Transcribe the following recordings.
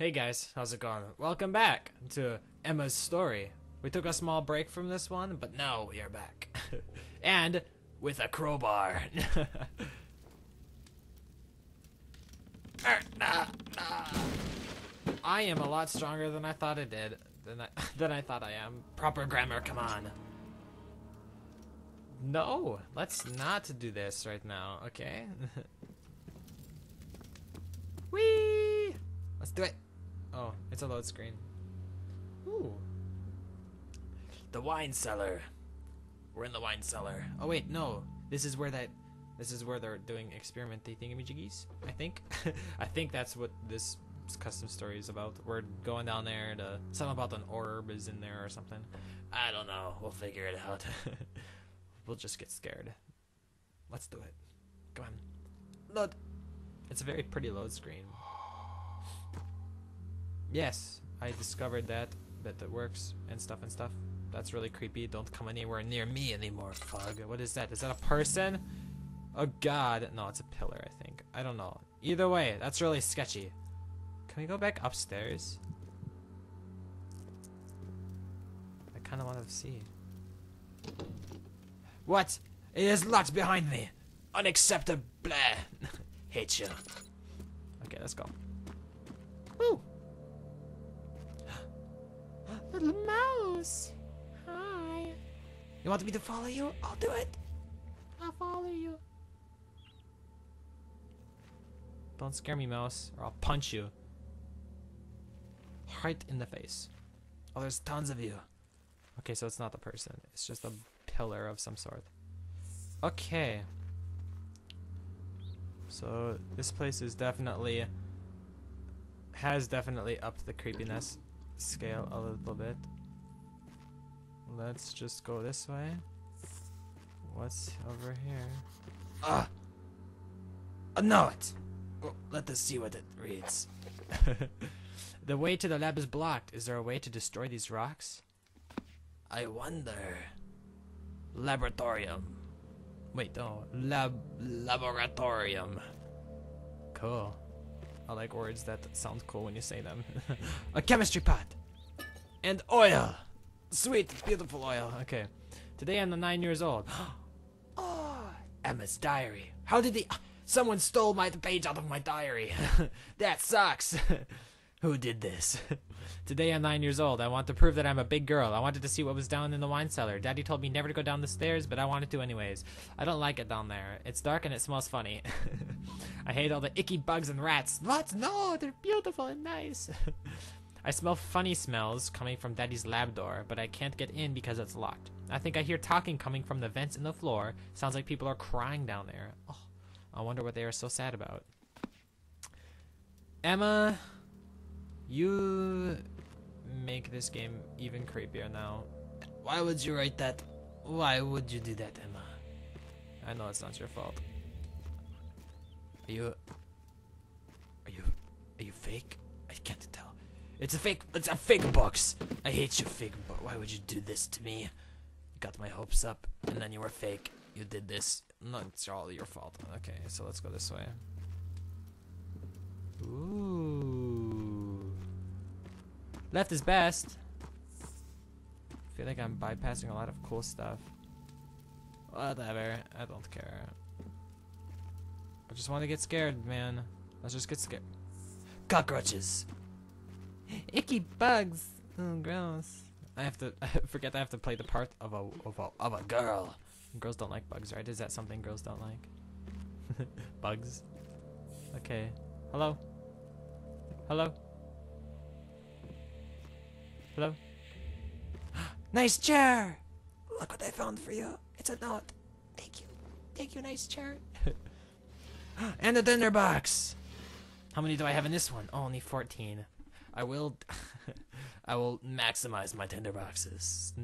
Hey guys, how's it going? Welcome back to Emma's story. We took a small break from this one, but now we are back. and with a crowbar. I am a lot stronger than I thought I did. Than I, than I thought I am. Proper grammar, come on. No, let's not do this right now, okay? Whee! Let's do it. Oh, it's a load screen. Ooh. The wine cellar. We're in the wine cellar. Oh wait, no. This is where that this is where they're doing experimenty thingamajiggies, I think. I think that's what this custom story is about. We're going down there to something about an orb is in there or something. I don't know. We'll figure it out. we'll just get scared. Let's do it. Come on. Load. It's a very pretty load screen. Yes, I discovered that that it works and stuff and stuff. That's really creepy. Don't come anywhere near me anymore, fog. What is that? Is that a person? Oh god. No, it's a pillar, I think. I don't know. Either way, that's really sketchy. Can we go back upstairs? I kind of want to see. What? It is locked behind me. Unacceptable. Hate you. Okay, let's go. Woo! Little mouse. Hi. You want me to follow you? I'll do it. I'll follow you. Don't scare me, mouse, or I'll punch you. Right in the face. Oh, there's tons of you. Okay, so it's not the person. It's just a pillar of some sort. Okay. So this place is definitely has definitely upped the creepiness scale a little bit. Let's just go this way. What's over here? Ah! I know it! Well, let us see what it reads. the way to the lab is blocked. Is there a way to destroy these rocks? I wonder. Laboratorium. Wait, no. Lab laboratorium. Cool. I like words that sound cool when you say them. a chemistry pot. And oil. Sweet, beautiful oil. Okay. Today I'm nine years old. oh, Emma's diary. How did the... Someone stole my page out of my diary. that sucks. Who did this? Today I'm nine years old. I want to prove that I'm a big girl. I wanted to see what was down in the wine cellar. Daddy told me never to go down the stairs, but I wanted to anyways. I don't like it down there. It's dark and it smells funny. I hate all the icky bugs and rats. What? No, they're beautiful and nice. I smell funny smells coming from Daddy's lab door, but I can't get in because it's locked. I think I hear talking coming from the vents in the floor. Sounds like people are crying down there. Oh, I wonder what they are so sad about. Emma, you make this game even creepier now. Why would you write that? Why would you do that, Emma? I know it's not your fault. Are you... Are you... Are you fake? I can't tell. It's a fake... It's a fake box! I hate you, fake box. Why would you do this to me? You got my hopes up, and then you were fake. You did this. No, it's all your fault. Okay, so let's go this way. Ooh. Left is best. I feel like I'm bypassing a lot of cool stuff. Whatever. I don't care. I just want to get scared, man. Let's just get scared. Cockroaches. Icky bugs. Oh, gross. I have to I forget I have to play the part of a of a of a girl. Girls don't like bugs, right? Is that something girls don't like? bugs. Okay. Hello. Hello. Hello. nice chair. Look what I found for you. It's a note. Thank you. Thank you, nice chair. and a tinderbox. How many do I have in this one? Oh, only 14. I will I will maximize my tinderboxes.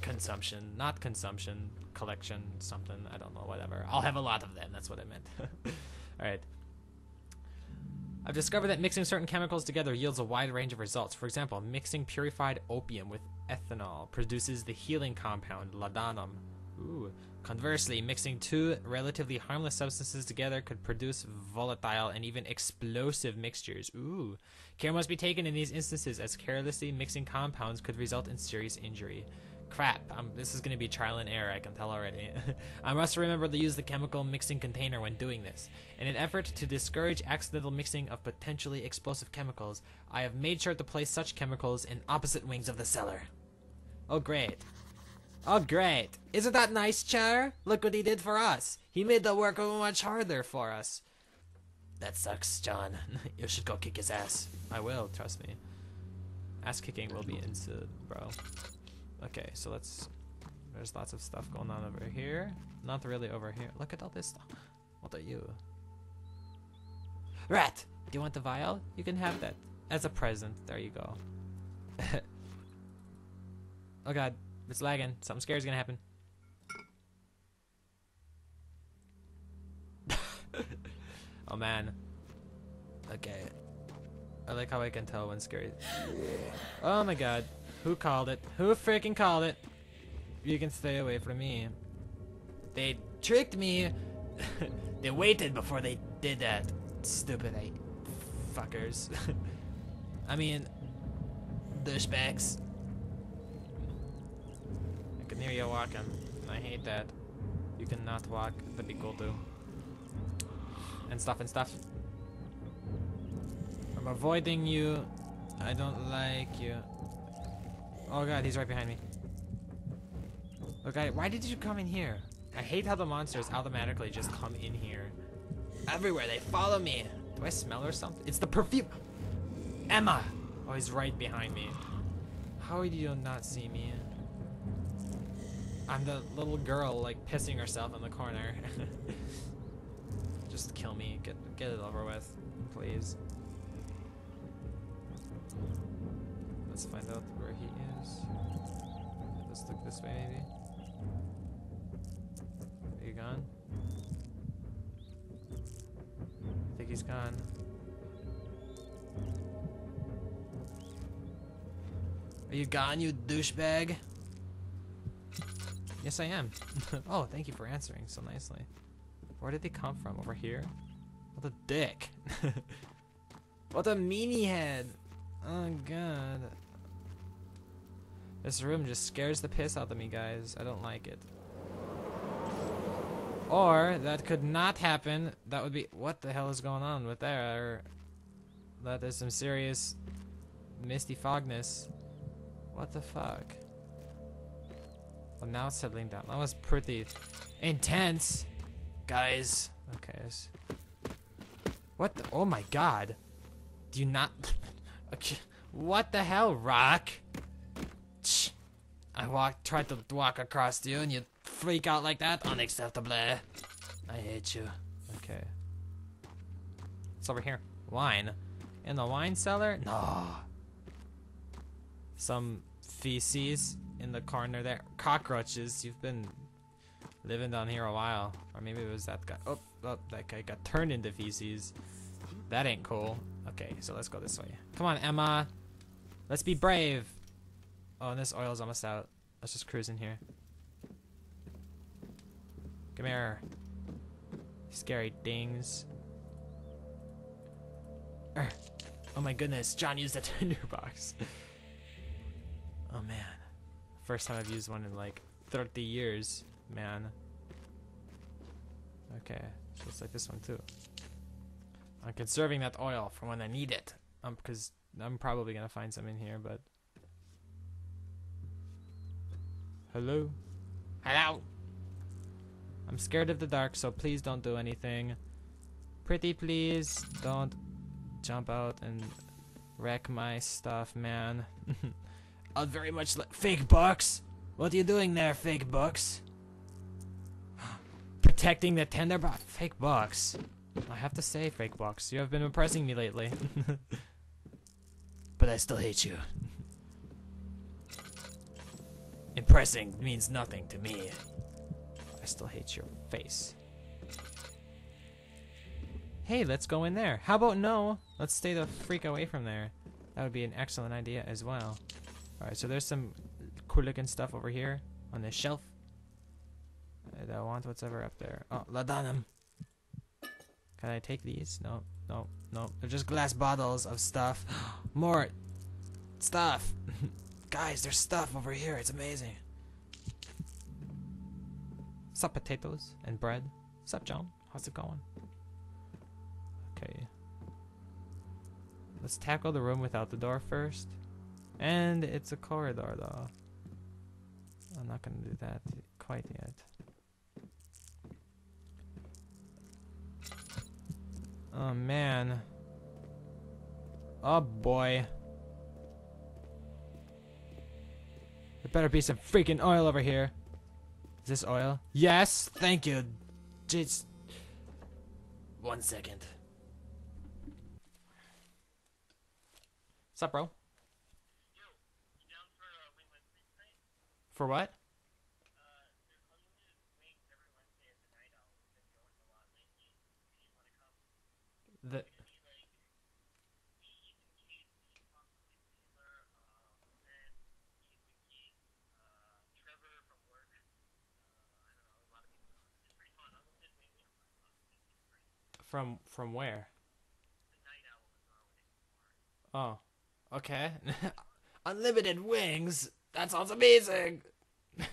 Consumption, not consumption, collection, something, I don't know, whatever. I'll have a lot of them, that's what I meant. Alright. I've discovered that mixing certain chemicals together yields a wide range of results. For example, mixing purified opium with ethanol produces the healing compound laudanum. Ooh. Conversely, mixing two relatively harmless substances together could produce volatile and even explosive mixtures. Ooh. Care must be taken in these instances as carelessly mixing compounds could result in serious injury. Crap, um, this is going to be trial and error, I can tell already. I must remember to use the chemical mixing container when doing this. In an effort to discourage accidental mixing of potentially explosive chemicals, I have made sure to place such chemicals in opposite wings of the cellar. Oh, great. Oh, great. Isn't that nice, Char? Look what he did for us. He made the work much harder for us. That sucks, John. you should go kick his ass. I will, trust me. Ass kicking will be instant, bro. Okay, so let's... There's lots of stuff going on over here. Not really over here. Look at all this stuff. What are you? Rat! Do you want the vial? You can have that. As a present. There you go. oh god. It's lagging. Something scary is gonna happen. oh man. Okay. I like how I can tell when scary. Oh my god. Who called it? Who freaking called it? You can stay away from me. They tricked me. they waited before they did that. Stupid fuckers. I mean, douchebags. I can hear you walking. I hate that. You cannot walk. That'd be cool too. And stuff and stuff. I'm avoiding you. I don't like you. Oh god, he's right behind me. Okay, why did you come in here? I hate how the monsters automatically just come in here. Everywhere, they follow me. Do I smell or something? It's the perfume. Emma! Oh, he's right behind me. How did you not see me? I'm the little girl, like, pissing herself in the corner. just kill me. Get, get it over with, please. Let's find out he is. Let's look this way, maybe. Are you gone? I think he's gone. Are you gone, you douchebag? Yes, I am. oh, thank you for answering so nicely. Where did they come from? Over here? What a dick. what a meanie head. Oh, God. This room just scares the piss out of me, guys. I don't like it. Or, that could not happen. That would be... What the hell is going on with there? That is some serious misty fogness. What the fuck? Well, now it's settling down. That was pretty intense. Guys. Okay. What the... Oh my god. Do you not... What the hell, Rock? I walked, tried to walk across you and you freak out like that? Unacceptable. I hate you. Okay. It's over here. Wine. In the wine cellar? No. Some feces in the corner there. Cockroaches. You've been living down here a while. Or maybe it was that guy. Oh, oh, that guy got turned into feces. That ain't cool. Okay, so let's go this way. Come on, Emma. Let's be brave. Oh, and this oil's almost out. Let's just cruise in here. Come here. Scary dings. Urgh. Oh my goodness, John used a tinderbox. oh man. First time I've used one in like 30 years, man. Okay, so it's like this one too. I'm conserving that oil for when I need it. Um, because I'm probably gonna find some in here, but Hello? Hello? I'm scared of the dark, so please don't do anything. Pretty please, don't jump out and wreck my stuff, man. I'd very much like- Fake Bucks! What are you doing there, Fake Bucks? Protecting the tender tinderbox. Fake Bucks. I have to say, Fake Bucks, you have been impressing me lately. but I still hate you. Impressing means nothing to me. I still hate your face. Hey, let's go in there. How about no? Let's stay the freak away from there. That would be an excellent idea as well. Alright, so there's some cool looking stuff over here on this shelf. Uh, I don't want what's ever up there. Oh, laudanum. Can I take these? No, no, no. They're just glass bottles of stuff. More stuff. Guys, there's stuff over here. It's amazing. Sup, potatoes and bread. Sup, John? How's it going? Okay. Let's tackle the room without the door first. And it's a corridor, though. I'm not gonna do that quite yet. Oh man. Oh boy. There better be some freaking oil over here. Is this oil? Yes, thank you. Just one second. What's up, bro? For what? The from from where? Oh, okay. Unlimited wings. That sounds amazing.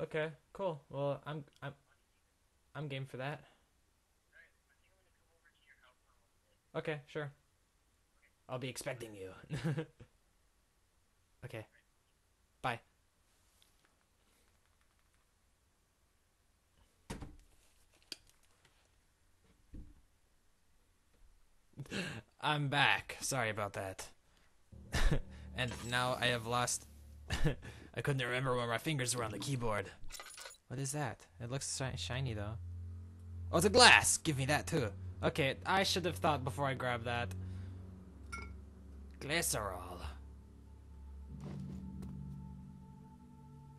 okay, cool. Well, I'm I'm I'm game for that. Okay, sure. I'll be expecting you. okay. I'm back. Sorry about that. and now I have lost. I couldn't remember where my fingers were on the keyboard. What is that? It looks shi shiny though. Oh, it's a glass! Give me that too. Okay, I should have thought before I grabbed that. Glycerol.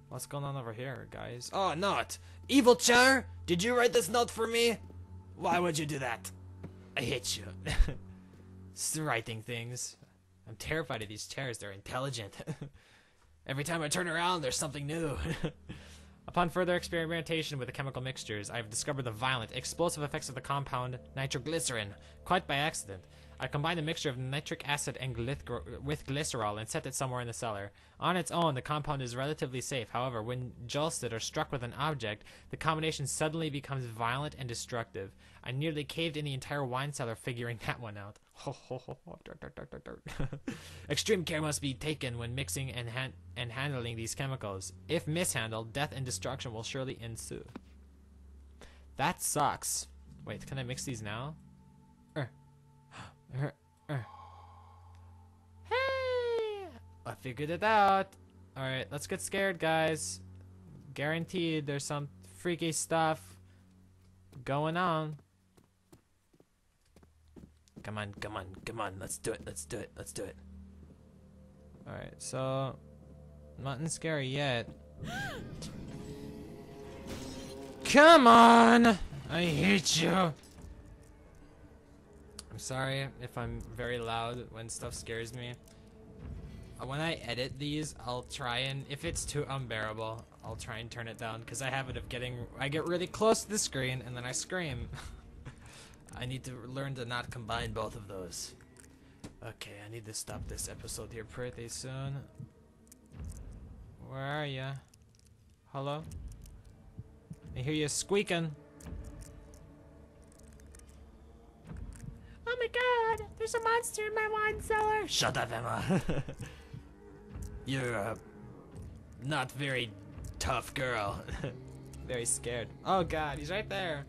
What's going on over here, guys? Oh, note! Evil Char! Did you write this note for me? Why would you do that? I hate you. writing things. I'm terrified of these chairs. They're intelligent. Every time I turn around, there's something new. Upon further experimentation with the chemical mixtures, I have discovered the violent, explosive effects of the compound nitroglycerin, quite by accident. I combined a mixture of nitric acid and glith- with glycerol and set it somewhere in the cellar. On its own, the compound is relatively safe. However, when jolted or struck with an object, the combination suddenly becomes violent and destructive. I nearly caved in the entire wine cellar figuring that one out. Extreme care must be taken when mixing and, han- and handling these chemicals. If mishandled, death and destruction will surely ensue. That sucks. Wait, can I mix these now? Hey! I figured it out. Alright, let's get scared, guys. Guaranteed there's some freaky stuff going on. Come on, come on, come on. Let's do it. Let's do it. Let's do it. Alright, so nothing scary yet. come on! I hate you. I'm sorry if I'm very loud when stuff scares me. Uh, When I edit these, I'll try and, if it's too unbearable, I'll try and turn it down because I have it of getting, I get really close to the screen and then I scream. I need to learn to not combine both of those. Okay, I need to stop this episode here pretty soon. Where are ya? Hello? I hear you squeaking. Oh my god! There's a monster in my wine cellar! Shut up, Emma! You're a not very tough girl. very scared. Oh god, he's right there.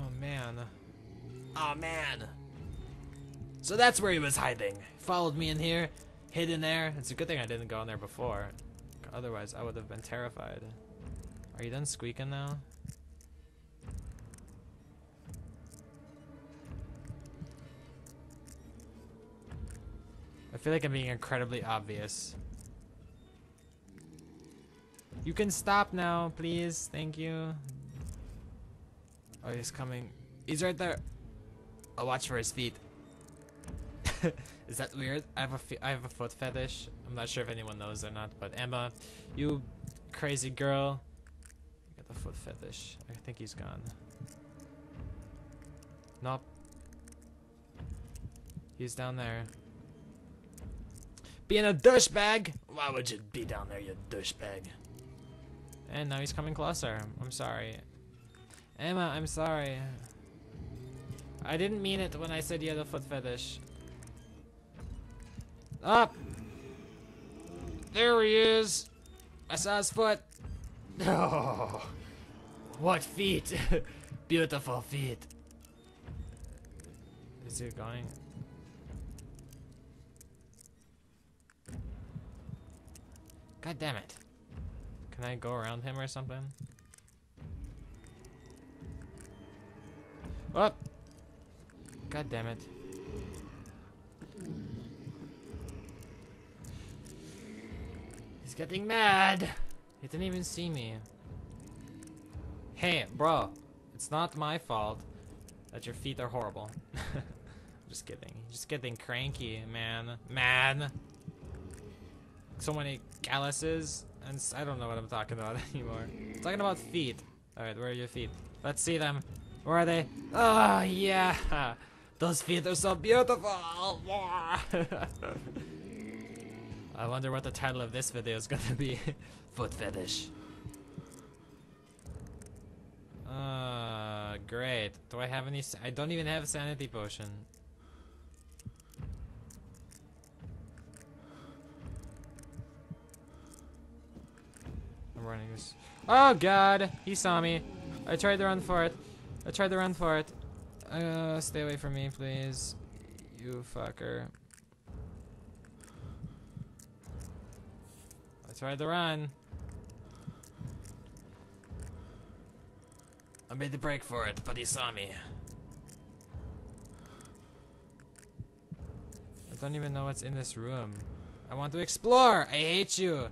Oh man. Oh man. So that's where he was hiding. Followed me in here, hid in there. It's a good thing I didn't go in there before. Otherwise, I would have been terrified. Are you done squeaking now? I feel like I'm being incredibly obvious. You can stop now, please. Thank you. Oh, he's coming. He's right there. I'll watch for his feet. Is that weird? I have a I have a foot fetish. I'm not sure if anyone knows or not, but Emma, you crazy girl, you got the foot fetish. I think he's gone. Nope. He's down there. Being a douchebag? Why would you be down there, you douchebag? And now he's coming closer. I'm sorry. Emma, I'm sorry. I didn't mean it when I said you had a foot fetish. Up! There he is! I saw his foot. Oh, what feet! Beautiful feet. Is he going? God damn it. Can I go around him or something? Up! God damn it. He's getting mad! He didn't even see me. Hey, bro. It's not my fault that your feet are horrible. Just kidding. Just getting cranky, man. Man! So many calluses, and I don't know what I'm talking about anymore. I'm talking about feet. Alright, where are your feet? Let's see them. Where are they? Oh, yeah! Those feet are so beautiful! I wonder what the title of this video is gonna be. Foot fetish. Uh, great. Do I have any? I don't even have a sanity potion. I'm running this. Oh god! He saw me. I tried to run for it. I tried to run for it. Uh, stay away from me, please. You fucker. I tried to run. I made the break for it, but he saw me. I don't even know what's in this room. I want to explore! I hate you!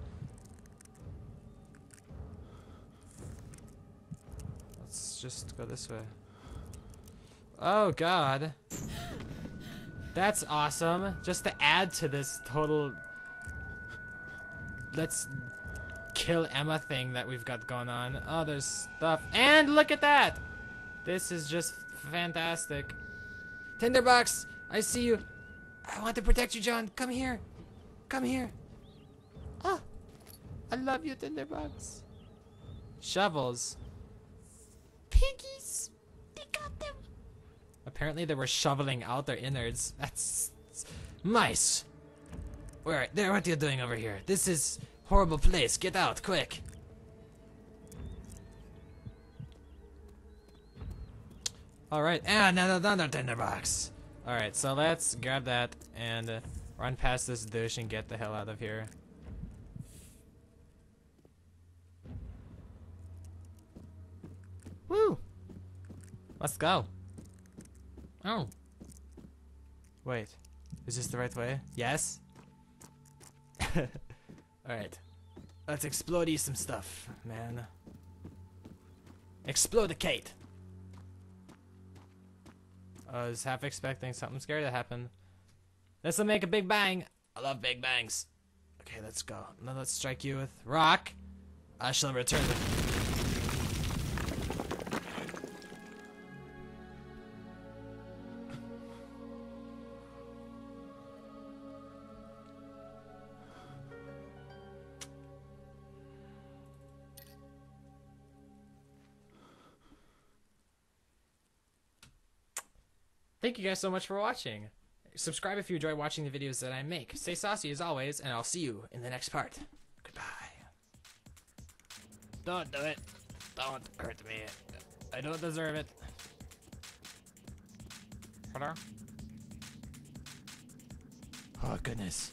Let's just go this way. Oh god. That's awesome. Just to add to this total let's kill Emma thing that we've got going on. Oh, there's stuff. And look at that! This is just fantastic. Tinderbox, I see you. I want to protect you, John. Come here. Come here. Oh, I love you, Tinderbox. Shovels. Piggies. They got them. Apparently they were shoveling out their innards. That's... Mice. Where? There, what are you doing over here? This is horrible place. Get out, quick. Alright, and another tinderbox. Alright, so let's grab that and run past this dish and get the hell out of here. Woo! Let's go. Oh. Wait. Is this the right way? Yes? Alright. Let's explode some stuff, man. Explodicate! I was half expecting something scary to happen. This'll make a big bang! I love big bangs. Okay, let's go. Now let's strike you with rock. I shall return the Thank you guys so much for watching. Subscribe if you enjoy watching the videos that I make. Stay saucy as always, and I'll see you in the next part. Goodbye. Don't do it. Don't hurt me. I don't deserve it. Hello? Oh, goodness.